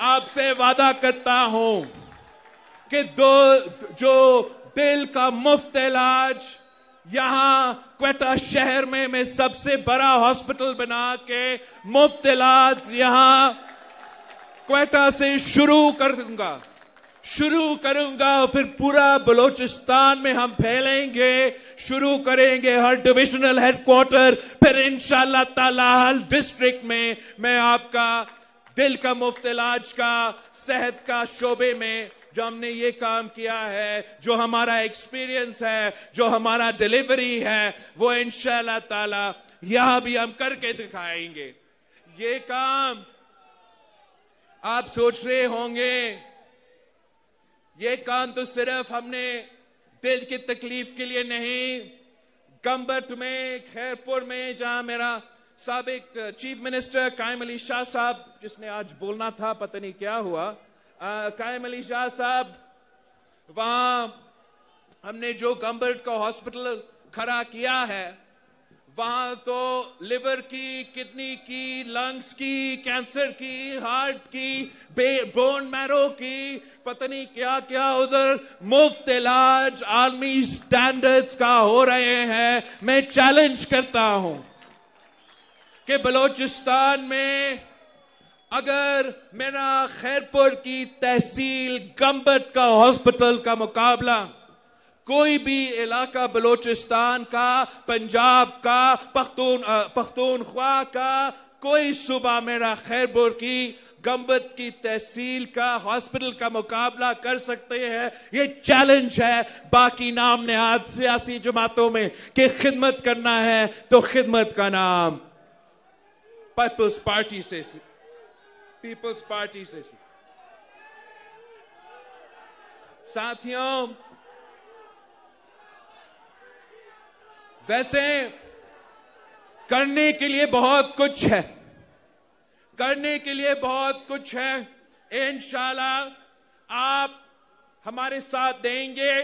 आपसे वादा करता हूँ कि दो, जो दिल का मुफ़्त इलाज यहाँ क्वेटा शहर में मैं सबसे बड़ा हॉस्पिटल बना के मुफ़्त इलाज यहाँ क्वेटा से शुरू कर दूँगा शुरू करूँगा और फिर पूरा बलोचिस्तान में हम फैलेंगे। शुरू करेंगे हर डिविजनल हेडक्वार्टर। फिर इंशाल्लाह ताला हर डिस्ट्रिक्ट में मैं आपका दिल का मुफ़्त इलाज का, सेहत का शोबे में जो हमने ये काम किया है, जो हमारा एक्सपीरियंस है, जो हमारा डिलीवरी है, वो इंशाल्लाह ताला यहाँ भी हम करके दिखाएँगे। ये काम आप सोच रहे होंगे, ये काम तो सिर्फ़ हमने दिल की तकलीफ़ के लिए नहीं, गंबट में, खैरपुर में, जहाँ मेरा सबक चीफ मिनिस्टर कायम अली शाह साहब, जिसने आज बोलना था, पता नहीं क्या हुआ। कायम अली शाह साहब, वहाँ हमने जो गंबर्ट का हॉस्पिटल खड़ा किया है, वहाँ तो लिवर की, किडनी की, लंग्स की, कैंसर की, हार्ट की बोन मैरो की, पता नहीं क्या क्या उधर मुफ़्त इलाज, आर्मी स्टैंडर्ड्स का हो रहे हैं। मैं चैलेंज करता हूँ। कि बलूचिस्तान में अगर मेरा खैरपुर की तहसील गंबत का हॉस्पिटल का मुकाबला, कोई भी इलाका बलोचिस्तान का, पंजाब का, पख्तून पख्तूनख्वा का, कोई सुबह मेरा खैरपुर की गंबत की तहसील का, हॉस्पिटल का मुकाबला कर सकते हैं, ये चैलेंज है। बाकी नाम ने आज सियासी जमातों में कि खिदमत करना है तो खिदमत का नाम। पीपल्स पार्टी से पीपल्स पार्टी से साथियों, वैसे करने के लिए बहुत कुछ है। करने के लिए बहुत कुछ है। इंशाल्लाह आप हमारे साथ देंगे।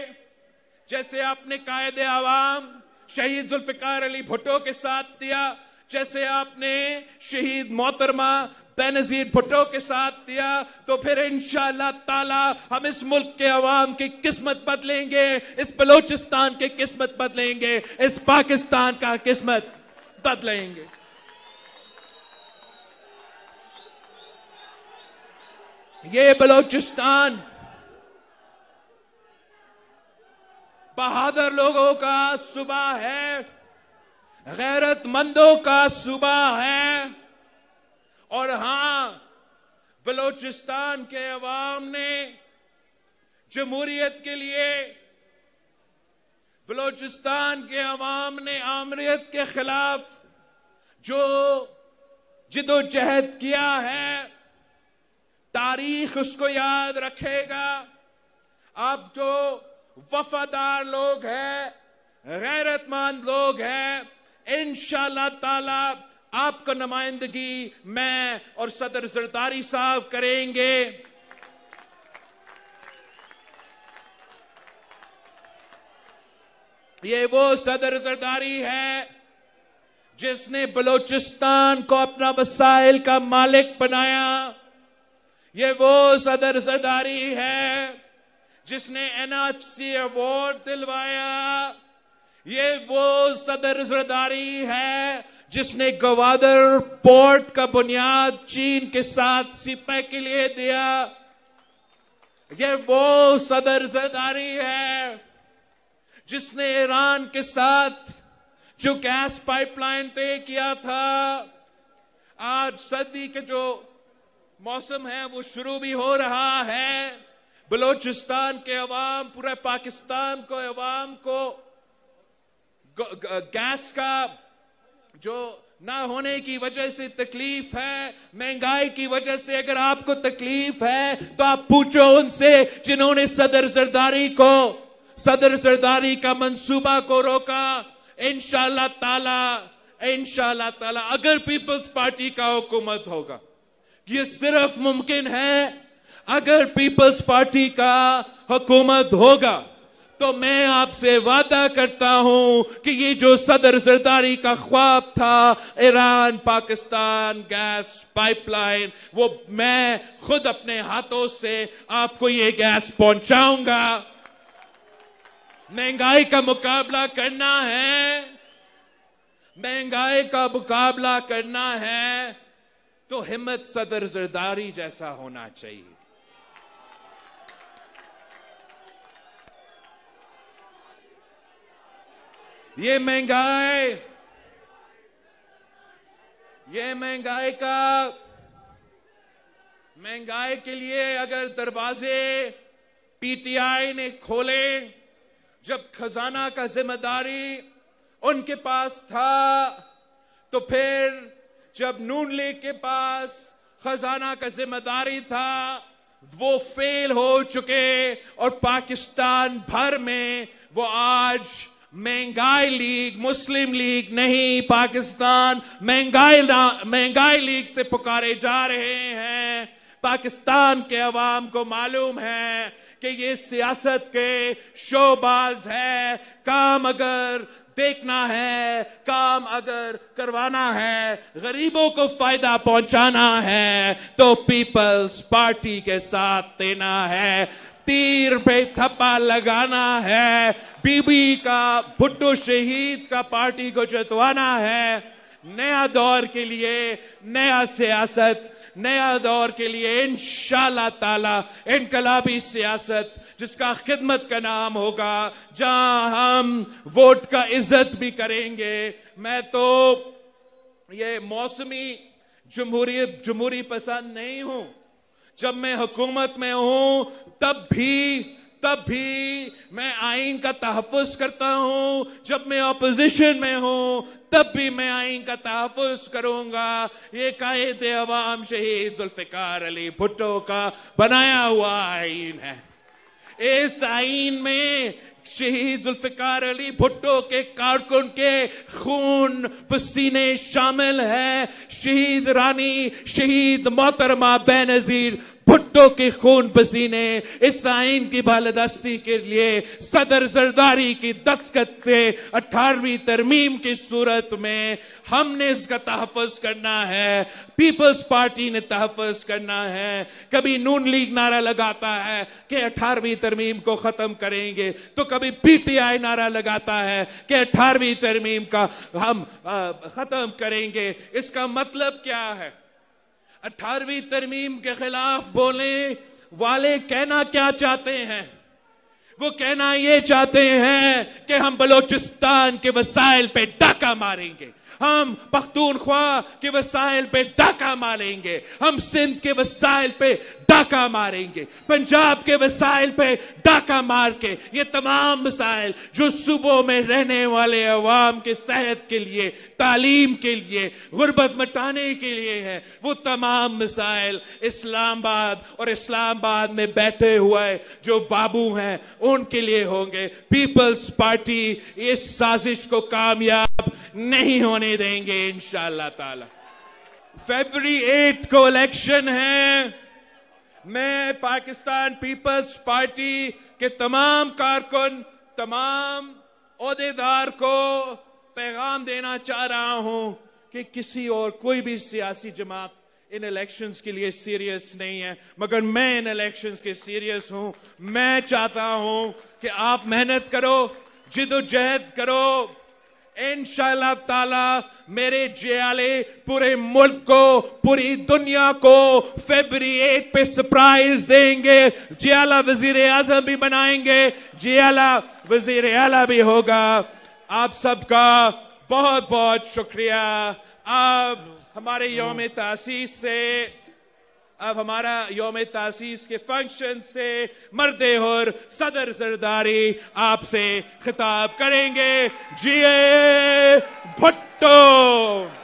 जैसे आपने कायदे आवाम, शहीद जुल्फिकार अली भुट्टो के साथ दिया जैसे आपने शहीद मोहतरमा बेनजीर भुट्टो के साथ दिया तो फिर इंशाला ताला हम इस मुल्क के अवाम की किस्मत बदलेंगे, इस बलोचिस्तान की किस्मत बदलेंगे, इस पाकिस्तान का किस्मत बदलेंगे। ये बलोचिस्तान बहादुर लोगों का सुबह है। गैरतमंदों का सुबह है। और हाँ, बलोचिस्तान के अवाम ने जमहूरियत के लिए बलोचिस्तान के अवाम ने आमरीत के खिलाफ जो जिदोजहद किया है, तारीख उसको याद रखेगा। अब जो वफादार लोग हैं, गैरतमंद लोग हैं इंशाल्लाह ताला आपका नुमाइंदगी, मैं और सदर जरदारी साहब करेंगे। ये वो सदर जरदारी है जिसने बलूचिस्तान को अपना वसाइल का मालिक बनाया। ये वो सदर सरदारी है जिसने एनएचसी अवार्ड दिलवाया। ये वो सदर सरदारी है जिसने गवादर पोर्ट का बुनियाद चीन के साथ सिपह के लिए दिया। ये वो सदर सरदारी है जिसने ईरान के साथ जो गैस पाइपलाइन तय किया था, आज सर्दी के जो मौसम है वो शुरू भी हो रहा है। बलोचिस्तान के अवाम, पूरे पाकिस्तान को, अवाम को गैस का जो ना होने की वजह से तकलीफ़ है, महँगाई की वजह से अगर आपको तकलीफ़ है तो आप पूछो उनसे जिन्होंने सदर सरदारी को, सदर सरदारी का मंसूबा को रोका। इंशाला ताला इंशाला ताला, अगर पीपल्स पार्टी का हुकूमत होगा। ये सिर्फ़ मुमकिन है, अगर पीपल्स पार्टी का हुकूमत होगा तो मैं आपसे वादा करता हूँ कि ये जो सदर सरदारी का ख्वाब था, ईरान, पाकिस्तान, गैस पाइपलाइन, वो मैं खुद अपने हाथों से आपको ये गैस पहुंचाऊँगा। महँगाई का मुकाबला करना है। महँगाई का मुकाबला करना है। तो हिम्मत सदर जरदारी जैसा होना चाहिए। ये महँगाई। ये महँगाई का महँगाई के लिए अगर दरवाजे पीटीआई ने खोले, जब खजाना का ज़िम्मेदारी उनके पास था तो फिर जब नून लीग के पास खजाना का ज़िम्मेदारी था, वो फेल हो चुके और पाकिस्तान भर में वो आज महँगाई लीग, मुस्लिम लीग नहीं, पाकिस्तान महँगाई महँगाई लीग से पुकारे जा रहे हैं। पाकिस्तान के अवाम को मालूम है कि ये सियासत के शोबाज है। काम अगर देखना है, काम अगर करवाना है, गरीबों को फ़ायदा पहुंचाना है तो पीपल्स पार्टी के साथ देना है। तीर पे थप्पा लगाना है। बीबी का भुट्टो शहीद का पार्टी को जतवाना है। नया दौर के लिए नया सियासत, नया दौर के लिए इंशाला ताला इनकलाबी सियासत, जिसका खिदमत का नाम होगा, जहाँ हम वोट का इज़्ज़त भी करेंगे। मैं तो ये मौसमी जमहूरी जमहूरी पसंद नहीं हूँ। जब मैं हुकूमत में हूँ, तब भी तब भी मैं आइन का तहफ़ करता हूँ। जब मैं अपोजिशन में हूँ, तब भी मैं आइन का तहफ़ करूँगा। ये कायद अवाम शहीद जुल्फ़िकार अली भुट्टो का बनाया हुआ आइन है। इस आइन में शहीद जुल्फिकार अली भुट्टो के कारकुन के खून पसीने शामिल है। शहीद रानी, शहीद मोहतरमा बेनजीर भुट्टो के खून पसीने इस आइन की बालदस्ती के लिए, सदर जरदारी की दस्खत से, अठारहवीं तरमीम की सूरत में, हमने इसका तहफ़ करना है। पीपल्स पार्टी ने तहफ़ करना है। कभी नून लीग नारा लगाता है कि अठारहवीं तरमीम को खत्म करेंगे तो कभी पीटीआई नारा लगाता है कि अठारहवीं तरमीम का हम खत्म करेंगे। इसका मतलब क्या है? अठारहवीं तरमीम के खिलाफ बोले वाले कहना क्या चाहते हैं? वो कहना ये चाहते हैं कि हम बलोचिस्तान के वसाइल पे डाका मारेंगे। हम पख्तूनख्वा के वसाइल पे डाका मारेंगे। हम सिंध के वसाइल पे डाका मारेंगे। पंजाब के वसाइल पे डाका मार के ये तमाम मसाइल जो सुबह में रहने वाले अवाम के सेहत के लिए, तालीम के लिए, गुर्बत मटाने के लिए है, वो तमाम मसाइल इस्लामाबाद और इस्लामाबाद में बैठे हुए जो बाबू हैं उनके लिए होंगे। पीपल्स पार्टी इस साजिश को कामयाब नहीं होने देंगे इंशाला ताला। फेबरी एट को इलेक्शन है। मैं पाकिस्तान पीपल्स पार्टी के तमाम कारकुन, तमाम अहदेदार को पैगाम देना चाह रहा हूँ कि किसी और कोई भी सियासी जमात इन इलेक्शंस के लिए सीरियस नहीं है, मगर मैं इन इलेक्शंस के सीरियस हूँ। मैं चाहता हूँ कि आप मेहनत करो, जिदोजहद करो। इंशाल्लाह ताला मेरे जियाले पूरे मुल्क को, पूरी दुनिया को फेबरी एट पे सरप्राइज़ देंगे। जियाला वज़ीर आज़म भी बनाएँगे जियाला वज़ीर आला भी होगा। आप सबका बहुत बहुत शुक्रिया। आप हमारे योम तासीस से, अब हमारा योम तासीस के फ़ंक्शन से मर्द और सदर जरदारी आपसे खिताब करेंगे। जिए भुट्टो।